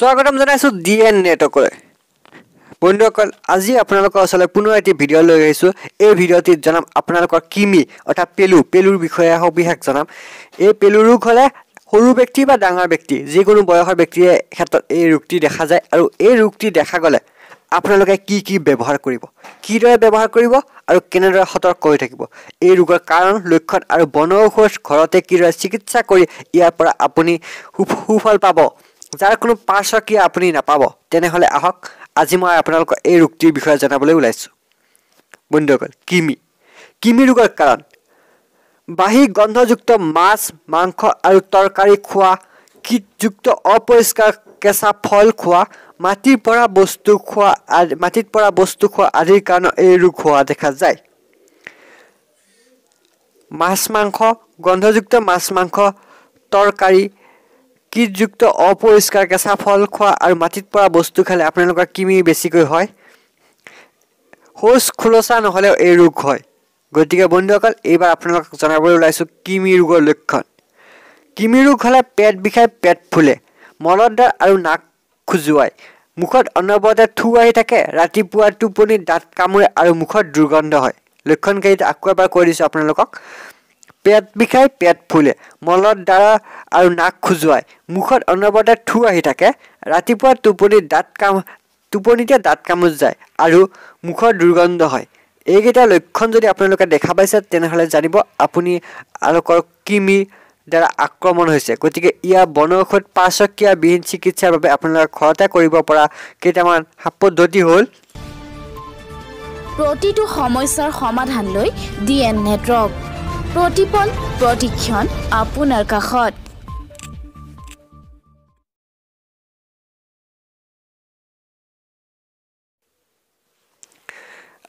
স্বাগতম জনাইছোঁ D N নেটৱৰ্কলৈ বন্ধুসকল আজি আপোনালোকৰ ওচৰলৈ পুনৰ এটি ভিডিঅ' লৈ আহিছোঁ। এই ভিডিঅ'টিত জনাম আপোনালোকৰ কিমি অৰ্থাৎ পেলু পেলুৰ বিষয়ে সবিশেষ জনাম। এই পেলু ৰোগ হ'লে সৰু ব্যক্তি বা ডাঙৰ ব্যক্তি যিকোনো বয়সৰ ব্যক্তিয়ে ক্ষেত্ৰত এই ৰোগটি দেখা যায় আৰু এই ৰোগটি দেখা গ'লে আপোনালোকে কি কি ব্যৱহাৰ কৰিব কিদৰে ব্যৱহাৰ কৰিব আৰু কেনেদৰে সতৰ্ক হৈ থাকিব এই ৰোগৰ কাৰণ লক্ষণ আৰু বনৌষধ ঘৰতে কিদৰে চিকিৎসা কৰি ইয়াৰ পৰা আপুনি সু সুফল পাব। যাৰ কোনো পাৰ্শ্বক্ৰিয়া আপুনি নাপাব তেনেহ'লে আহক। আজি মই আপোনালোকক এই ৰোগটিৰ বিষয়ে জনাবলৈ ওলাইছোঁ। বন্ধুসকল কিমি। কিমি ৰোগৰ কাৰণ। বাহী গন্ধযুক্ত মাছ মাংস আৰু তৰকাৰী খোৱা কীটযুক্ত অপৰিষ্কাৰ কেঁচা ফল খোৱা মাটিৰ পৰা বস্তু খোৱা আদি মাটিত পৰা বস্তু খোৱা আদিৰ কাৰণে এই ৰোগ হোৱা দেখা যায়। মাছ মাংস গন্ধযুক্ত মাছ মাংস তৰকাৰী কীটযুক্ত অপৰিষ্কাৰ কেঁচা ফল খোৱা আৰু মাটিত পৰা বস্তু খালে আপোনালোকৰ কিমি বেছিকৈ হয়? শৌচ খোলচা নহ'লেও এই ৰোগ হয়। গতিকে বন্ধুসকল এইবাৰ আপোনালোকক জনাবলৈ ওলাইছোঁ কিমি ৰোগৰ লক্ষণ। কিমি ৰোগ হ'লে পেট বিষাই পেট ফুলে মলদ্বাৰ আৰু নাক খোজোৱায়। মুখত অনবৰতে থু আহি থাকে ৰাতিপুৱা টোপনি দাঁত কামোৰে আৰু মুখত দুৰ্গন্ধ হয়। লক্ষণকেইটা আকৌ এবাৰ কৈ দিছোঁ আপোনালোকক। পেট বিষাই পেট ফুলে মলত দ্বাৰা আৰু নাক খোজোৱায়। মুখত অনবৰতে থু আহি থাকে। ৰাতিপুৱা টোপনিত দাঁত কাম টোপনিতে দাঁত কামোচ যায় আৰু মুখৰ দুৰ্গন্ধ হয়। এইকেইটা লক্ষণ যদি আপোনালোকে দেখা পাইছে তেনেহ'লে জানিব আপুনি আলোকৰ কিমি দ্বাৰা আক্ৰমণ হৈছে। গতিকে ইয়াৰ বনৌষধ পাৰ্শ্বক্ৰিয়াবিহীন চিকিৎসাৰ বাবে আপোনালোকে ঘৰতে কৰিব পৰা কেইটামান পদ্ধতি হ'ল। প্ৰতিটো সমস্যাৰ সমাধান লৈ ডি এন নেটৱৰ্ক। প্ৰতিপল প্ৰতিক্ষণ আপোনাৰ কাষত।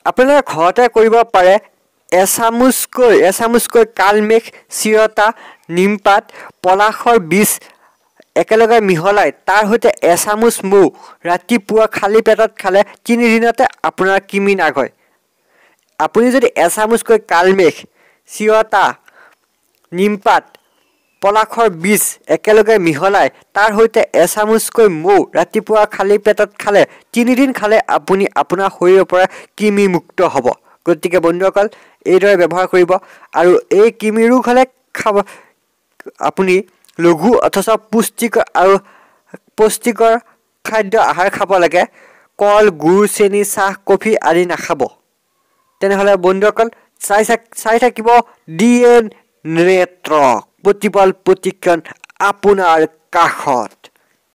আপোনালোকে ঘৰতে কৰিব পাৰে এচামুচকৈ এচামুচকৈ কালমেঘ চিৰতা নিমপাত পলাশৰ বীজ একেলগে মিহলাই। তাৰ সৈতে এচামুচ মৌ ৰাতিপুৱা খালী পেটত খালে তিনিদিনতে আপোনাৰ কিমি নাগ হয় আপুনি যদি এচামুচকৈ কালমেঘ চিৰতা নিমপাত পলাশৰ বীজ একেলগে মিহলাই তাৰ সৈতে এচামুচকৈ মৌ ৰাতিপুৱা খালী পেটত খালে তিনিদিন খালে আপুনি আপোনাৰ শৰীৰৰ পৰা কিমি মুক্ত হ'ব। গতিকে বন্ধুসকল এইদৰে ব্যৱহাৰ কৰিব আৰু এই কিমি ৰোগ হ'লে খাব আপুনি লঘু অথচ পুষ্টিকৰ আৰু পুষ্টিকৰ খাদ্য আহাৰ খাব লাগে কল গুৰ চেনি চাহ কফি আদি নাখাব। তেনেহ'লে বন্ধুসকল চাই চাই থাকিব ডি এন নেটৱৰ্ক প্ৰতিপাল প্ৰতিক্ষণ আপোনাৰ কাষত।